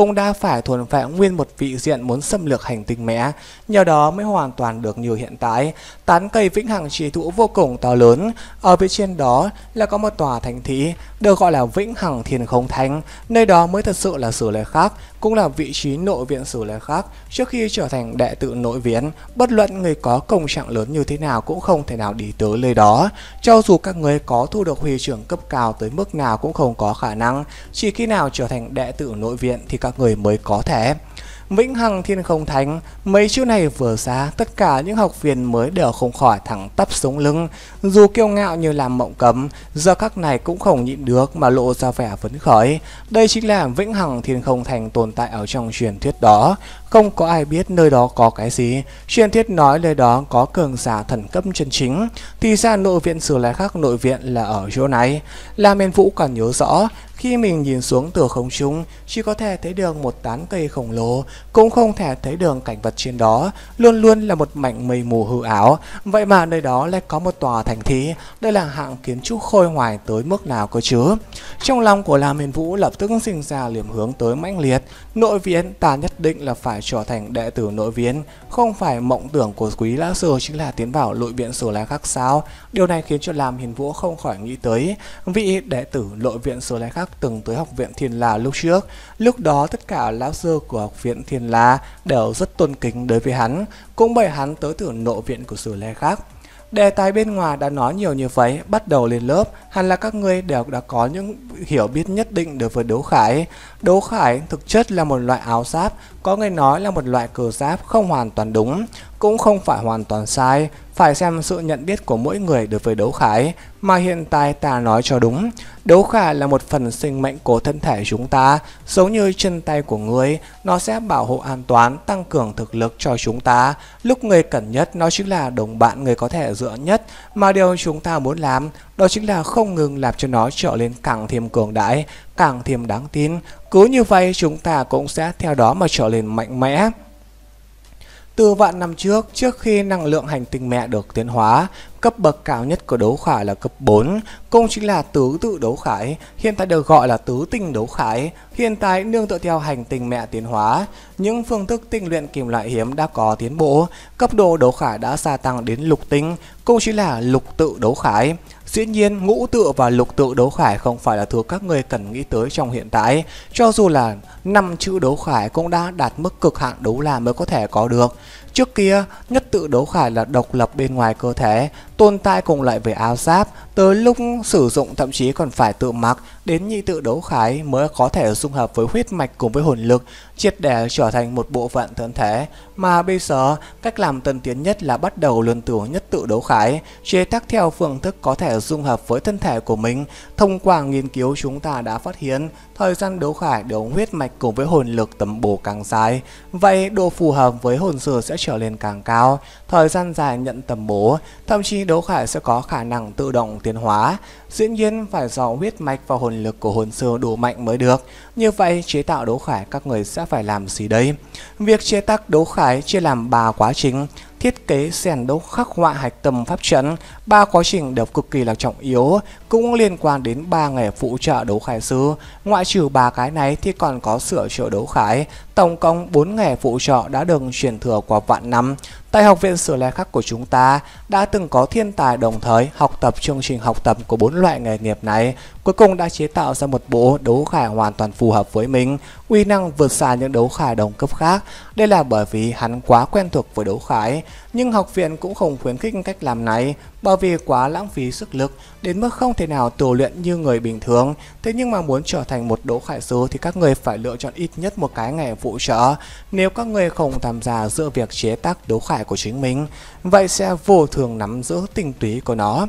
cũng đã phải thuần phệ nguyên một vị diện muốn xâm lược hành tinh mẹ, nhờ đó mới hoàn toàn được như hiện tại. Tán cây vĩnh hằng trì thụ vô cùng to lớn, ở phía trên đó là có một tòa thành thị được gọi là vĩnh hằng thiên không thánh, nơi đó mới thật sự là sử lệ khác, cũng là vị trí nội viện sử lệ khác. Trước khi trở thành đệ tử nội viện, bất luận người có công trạng lớn như thế nào cũng không thể nào đi tới nơi đó. Cho dù các người có thu được huy trưởng cấp cao tới mức nào cũng không có khả năng, chỉ khi nào trở thành đệ tử nội viện thì các người mới có thể. Vĩnh Hằng Thiên Không Thánh, mấy chữ này vừa ra, tất cả những học viên mới đều không khỏi thẳng tắp sống lưng. Dù kiêu ngạo như làm mộng cấm, giờ các này cũng không nhịn được mà lộ ra vẻ phấn khởi. Đây chính là Vĩnh Hằng Thiên Không Thành tồn tại ở trong truyền thuyết đó. Không có ai biết nơi đó có cái gì. Truyền thuyết nói nơi đó có cường giả thần cấp chân chính. Thì ra nội viện sử lại khác nội viện là ở chỗ này. Là Miên Vũ còn nhớ rõ, khi mình nhìn xuống từ không trung, chỉ có thể thấy được một tán cây khổng lồ, cũng không thể thấy đường cảnh vật trên đó, luôn luôn là một mảnh mây mù hư ảo. Vậy mà nơi đó lại có một tòa thành thị, đây là hạng kiến trúc khôi hoài tới mức nào cơ chứ? Trong lòng của Lam Hiền Vũ lập tức sinh ra liềm hướng tới mãnh liệt. Nội viện ta nhất định là phải trở thành đệ tử nội viện, không phải mộng tưởng của quý lão sư chính là tiến vào nội viện sử lai khác sao? Điều này khiến cho Lam Hiền Vũ không khỏi nghĩ tới vị đệ tử nội viện sử lai khác từng tới học viện Thiên La lúc trước. Lúc đó tất cả lão sư của học viện Thiên La đều rất tôn kính đối với hắn, cũng bởi hắn tới từ nội viện của sử lai khác. Đề tài bên ngoài đã nói nhiều như vậy, bắt đầu lên lớp, hẳn là các ngươi đều đã có những hiểu biết nhất định đối với đấu khải. Đấu khải thực chất là một loại áo giáp, có người nói là một loại cờ giáp không hoàn toàn đúng, cũng không phải hoàn toàn sai, phải xem sự nhận biết của mỗi người đối với đấu khải, mà hiện tại ta nói cho đúng. Đấu khải là một phần sinh mệnh của thân thể chúng ta, giống như chân tay của người, nó sẽ bảo hộ an toàn, tăng cường thực lực cho chúng ta. Lúc người cần nhất, nó chính là đồng bạn người có thể dựa nhất, mà điều chúng ta muốn làm, đó chính là không ngừng làm cho nó trở lên càng thêm cường đại, càng thêm đáng tin. Cứ như vậy chúng ta cũng sẽ theo đó mà trở lên mạnh mẽ. Từ vạn năm trước, trước khi năng lượng hành tinh mẹ được tiến hóa, cấp bậc cao nhất của đấu khải là cấp 4, cũng chính là tứ tự đấu khải, hiện tại được gọi là tứ tinh đấu khải. Hiện tại nương tựa theo hành tinh mẹ tiến hóa, những phương thức tinh luyện kim loại hiếm đã có tiến bộ, cấp độ đấu khải đã gia tăng đến lục tinh, cũng chính là lục tự đấu khải. Dĩ nhiên, ngũ tự và lục tự đấu khải không phải là thứ các người cần nghĩ tới trong hiện tại. Cho dù là năm chữ đấu khải cũng đã đạt mức cực hạn đấu la mới có thể có được. Trước kia, nhất tự đấu khải là độc lập bên ngoài cơ thể, tồn tại cùng lại với áo giáp, tới lúc sử dụng thậm chí còn phải tự mặc, đến nhị tự đấu khải mới có thể dung hợp với huyết mạch cùng với hồn lực, triệt để trở thành một bộ phận thân thể. Mà bây giờ, cách làm tân tiến nhất là bắt đầu luân tưởng nhất tự đấu khải, chế tác theo phương thức có thể dung hợp với thân thể của mình. Thông qua nghiên cứu chúng ta đã phát hiện, thời gian đấu khải đấu huyết mạch cùng với hồn lực tầm bổ càng dài. Vậy độ phù hợp với hồn sư sẽ trở lên càng cao, thời gian dài nhận tầm bổ, thậm chí đấu khải sẽ có khả năng tự động tiến hóa. Dĩ nhiên phải do huyết mạch và hồn lực của hồn sư đủ mạnh mới được. Như vậy, chế tạo đấu khải các người sẽ phải làm gì đây? Việc chế tác đấu khải chia làm 3 quá trình. Thiết kế rèn đúc khắc họa hạch tâm pháp trận. Ba quá trình đều cực kỳ là trọng yếu, cũng liên quan đến ba nghề phụ trợ đấu khải sư ngoại trừ ba cái này thì còn có sửa chữa đấu khải tổng cộng 4 nghề phụ trợ đã được truyền thừa qua vạn năm Tại học viện sửa lẻ khắc của chúng ta đã từng có thiên tài đồng thời học tập chương trình học tập của bốn loại nghề nghiệp này, cuối cùng đã chế tạo ra một bộ đấu khải hoàn toàn phù hợp với mình, uy năng vượt xa những đấu khải đồng cấp khác. Đây là bởi vì hắn quá quen thuộc với đấu khải, nhưng học viện cũng không khuyến khích cách làm này bởi vì quá lãng phí sức lực đến mức không thể nào tu luyện như người bình thường. Thế nhưng mà muốn trở thành một đấu khải sư thì các người phải lựa chọn ít nhất một cái nghề phụ trợ. Nếu các người không tham gia giữa việc chế tác đấu khải của chính mình, vậy sẽ vô thường nắm giữ tinh túy của nó.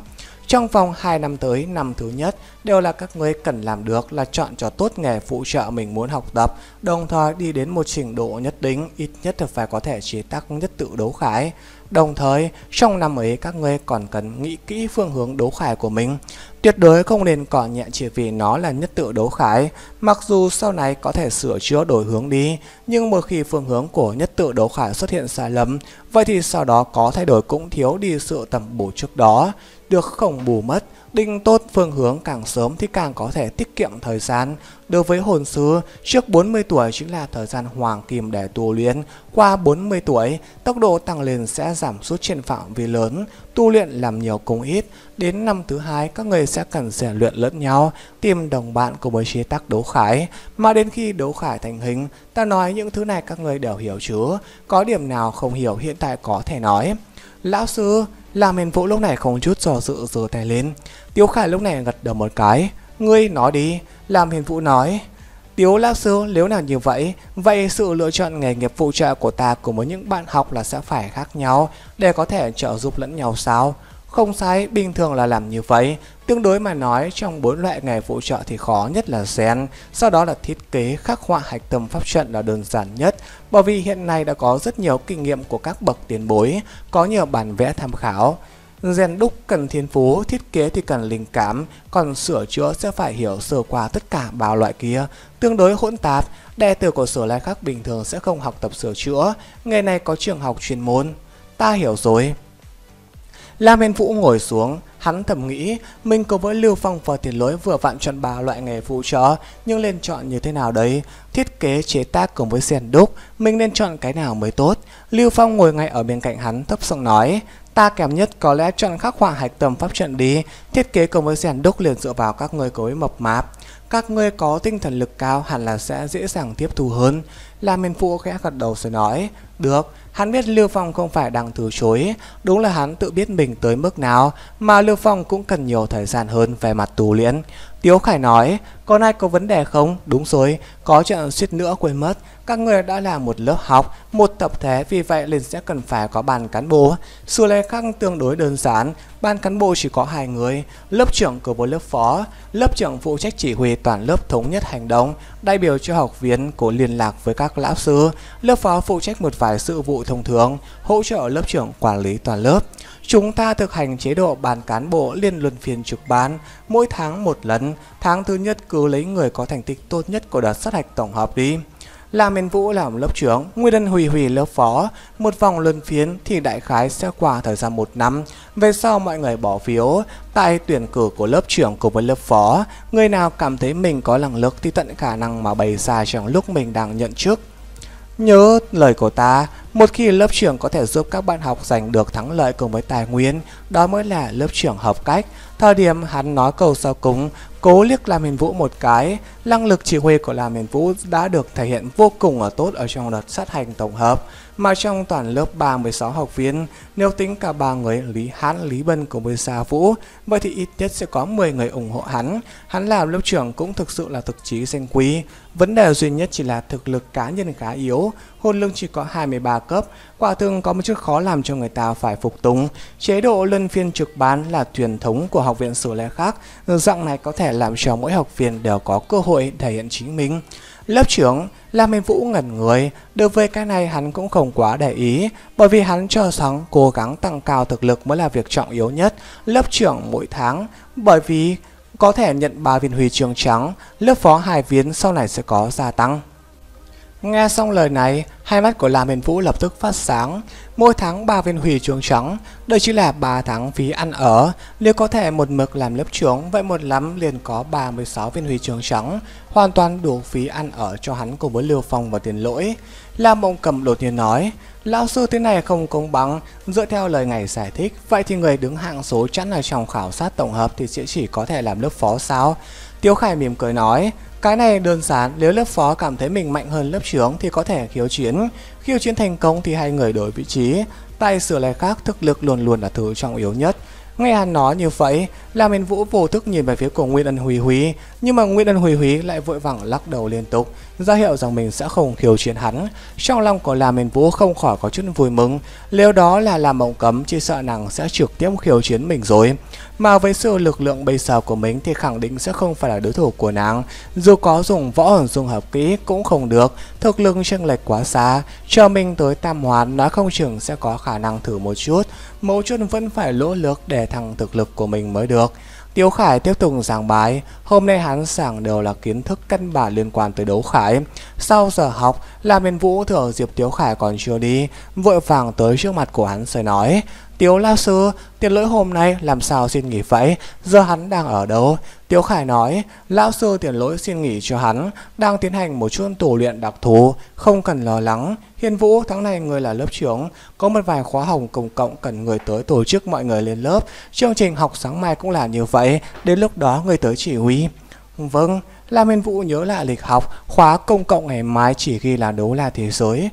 Trong vòng 2 năm tới, năm thứ nhất đều là các người cần làm được là chọn cho tốt nghề phụ trợ mình muốn học tập, đồng thời đi đến một trình độ nhất định, ít nhất là phải có thể chế tác nhất tự đấu khải. Đồng thời, trong năm ấy các ngươi còn cần nghĩ kỹ phương hướng đấu khải của mình. Tuyệt đối không nên cỏ nhẹ chỉ vì nó là nhất tự đấu khải, mặc dù sau này có thể sửa chữa đổi hướng đi, nhưng một khi phương hướng của nhất tự đấu khải xuất hiện sai lầm, vậy thì sau đó có thay đổi cũng thiếu đi sự tầm bổ trước đó được khổng bù mất, định tốt phương hướng càng sớm thì càng có thể tiết kiệm thời gian. Đối với hồn sư, trước 40 tuổi chính là thời gian hoàng kim để tu luyện. Qua 40 tuổi, tốc độ tăng lên sẽ giảm sút trên phạm vi lớn, tu luyện làm nhiều công ít. Đến năm thứ hai, các người sẽ cần rèn luyện lẫn nhau, tìm đồng bạn cùng với chế tác đấu khải. Mà đến khi đấu khải thành hình, ta nói những thứ này các người đều hiểu chứ. Có điểm nào không hiểu hiện tại có thể nói. Lão sư, làm hiền vũ lúc này không chút do dự giơ tay lên. Tiếu Khải lúc này gật đầu một cái. Ngươi nói đi. Làm hiền vũ nói. Tiếu lão sư, nếu nào như vậy, vậy sự lựa chọn nghề nghiệp phụ trợ của ta cùng với những bạn học là sẽ phải khác nhau để có thể trợ giúp lẫn nhau sao? Không sai, bình thường là làm như vậy. Tương đối mà nói, trong bốn loại nghề phụ trợ thì khó nhất là gen, sau đó là thiết kế, khắc họa hạch tâm pháp trận là đơn giản nhất, bởi vì hiện nay đã có rất nhiều kinh nghiệm của các bậc tiền bối, có nhiều bản vẽ tham khảo. rèn đúc cần thiên phú, thiết kế thì cần linh cảm, còn sửa chữa sẽ phải hiểu sơ qua tất cả ba loại kia, tương đối hỗn tạp. Đệ tử của sửa lai khác bình thường sẽ không học tập sửa chữa, nghề này có trường học chuyên môn. Ta hiểu rồi. Lam Hiên Vũ ngồi xuống, hắn thầm nghĩ mình cùng với Lưu Phong và Tiền Lối vừa vặn chọn ba loại nghề phụ trợ, nhưng nên chọn như thế nào đấy? Thiết kế chế tác cùng với rèn đúc, mình nên chọn cái nào mới tốt? Lưu Phong ngồi ngay ở bên cạnh hắn thấp giọng nói, ta kém nhất có lẽ chọn khắc họa hạch tầm pháp trận đi, thiết kế cùng với rèn đúc liền dựa vào các người cối mập mạp. Các ngươi có tinh thần lực cao hẳn là sẽ dễ dàng tiếp thu hơn. Lam Miên Phụ khẽ gật đầu rồi nói, được, Hắn biết Lưu Phong không phải đang từ chối, đúng là hắn tự biết mình tới mức nào, mà Lưu Phong cũng cần nhiều thời gian hơn về mặt tu luyện. Tiếu Khải nói, Con ai có vấn đề không? Đúng rồi, có chuyện suýt nữa quên mất, các người đã là một lớp học, một tập thể vì vậy liền sẽ cần phải có ban cán bộ. Sự lệ khác tương đối đơn giản, ban cán bộ chỉ có hai người, lớp trưởng của một lớp phó, lớp trưởng phụ trách chỉ huy toàn lớp thống nhất hành động, đại biểu cho học viên của liên lạc với các lão sư, lớp phó phụ trách một vài sự vụ thông thường, hỗ trợ lớp trưởng quản lý toàn lớp. Chúng ta thực hành chế độ bàn cán bộ liên luân phiên trực ban, mỗi tháng một lần, tháng thứ nhất cứ lấy người có thành tích tốt nhất của đợt sát hạch tổng hợp đi. La miền Vũ làm lớp trưởng, Nguyên Đân Hủy Hủy lớp phó, một vòng luân phiến thì đại khái sẽ qua thời gian một năm. Về sau mọi người bỏ phiếu, tại tuyển cử của lớp trưởng cùng với lớp phó, người nào cảm thấy mình có năng lực thì tận khả năng mà bày ra trong lúc mình đang nhận chức. Nhớ lời của ta, một khi lớp trưởng có thể giúp các bạn học giành được thắng lợi cùng với tài nguyên, đó mới là lớp trưởng hợp cách. Thời điểm hắn nói câu sau cùng, cố liếc làm Hiền Vũ một cái, năng lực chỉ huy của làm Hiền Vũ đã được thể hiện vô cùng ở tốt ở trong đợt sát hành tổng hợp. Mà trong toàn lớp 36 học viên, nếu tính cả ba người Lý Hán, Lý Bân cùng với Sa Vũ, vậy thì ít nhất sẽ có 10 người ủng hộ hắn. Hắn làm lớp trưởng cũng thực sự là thực chí danh quý. Vấn đề duy nhất chỉ là thực lực cá nhân khá yếu, hôn lương chỉ có 23 cấp, quả thường có một chút khó làm cho người ta phải phục tùng. Chế độ luân phiên trực bán là truyền thống của học viện sử lẽ khác, dạng này có thể làm cho mỗi học viên đều có cơ hội thể hiện chính mình. Lớp trưởng Lam Minh Vũ ngẩn người, đối với cái này hắn cũng không quá để ý, bởi vì hắn cho rằng cố gắng tăng cao thực lực mới là việc trọng yếu nhất. Lớp trưởng mỗi tháng, bởi vì có thể nhận 3 viên huy chương trắng, lớp phó hai viên sau này sẽ có gia tăng. Nghe xong lời này, hai mắt của Lam Huyền Vũ lập tức phát sáng. Mỗi tháng ba viên hủy trường trắng, đây chỉ là 3 tháng phí ăn ở. Nếu có thể một mực làm lớp trưởng, vậy một lắm liền có 36 viên hủy trường trắng, hoàn toàn đủ phí ăn ở cho hắn cùng với Liêu Phong và Tiền Lỗi. Lam Mộng Cầm đột nhiên nói, Lão sư thế này không công bằng, dựa theo lời ngài giải thích, vậy thì người đứng hạng số chẵn ở trong khảo sát tổng hợp thì sẽ chỉ có thể làm lớp phó sao? Tiêu Khải mỉm cười nói, cái này đơn giản, nếu lớp phó cảm thấy mình mạnh hơn lớp trưởng thì có thể khiêu chiến. Khiêu chiến thành công thì hai người đổi vị trí. tại sửa lại khác, thực lực luôn luôn là thứ trọng yếu nhất. Nghe hắn nói như vậy, làm Yên Vũ vô thức nhìn về phía của Nguyên Ân Huy Huy, nhưng mà Nguyên Ân Huy Huy lại vội vàng lắc đầu liên tục, ra hiệu rằng mình sẽ không khiêu chiến hắn. Trong lòng của Lam Yên Vũ không khỏi có chút vui mừng, nếu đó là làm mộng cấm chỉ sợ nàng sẽ trực tiếp khiêu chiến mình rồi. Mà với sự lực lượng bây giờ của mình thì khẳng định sẽ không phải là đối thủ của nàng, dù có dùng võ hồn dung hợp kỹ cũng không được, thực lực chênh lệch quá xa, chờ mình tới tam hoàn nói không chừng sẽ có khả năng thử một chút, mẫu chút vẫn phải lỗ lực để thăng thực lực của mình mới được. Tiếu Khải tiếp tục giảng bài, hôm nay hắn giảng đều là kiến thức căn bản liên quan tới đấu khải. Sau giờ học, La Miên Vũ thừa dịp Tiếu Khải còn chưa đi, vội vàng tới trước mặt của hắn rồi nói, Tiếu lao sư, tiền lỗi hôm nay làm sao xin nghỉ vậy? Giờ hắn đang ở đâu? Tiếu Khải nói, lão sư tiền lỗi xin nghỉ cho hắn, đang tiến hành một chuông tù luyện đặc thù, không cần lo lắng. Hiên Vũ, tháng này người là lớp trưởng, có một vài khóa hồng công cộng cần người tới tổ chức mọi người lên lớp. Chương trình học sáng mai cũng là như vậy, đến lúc đó người tới chỉ huy. Vâng, Lam Hiên Vũ nhớ lại lịch học, khóa công cộng ngày mai chỉ ghi là đấu la thế giới.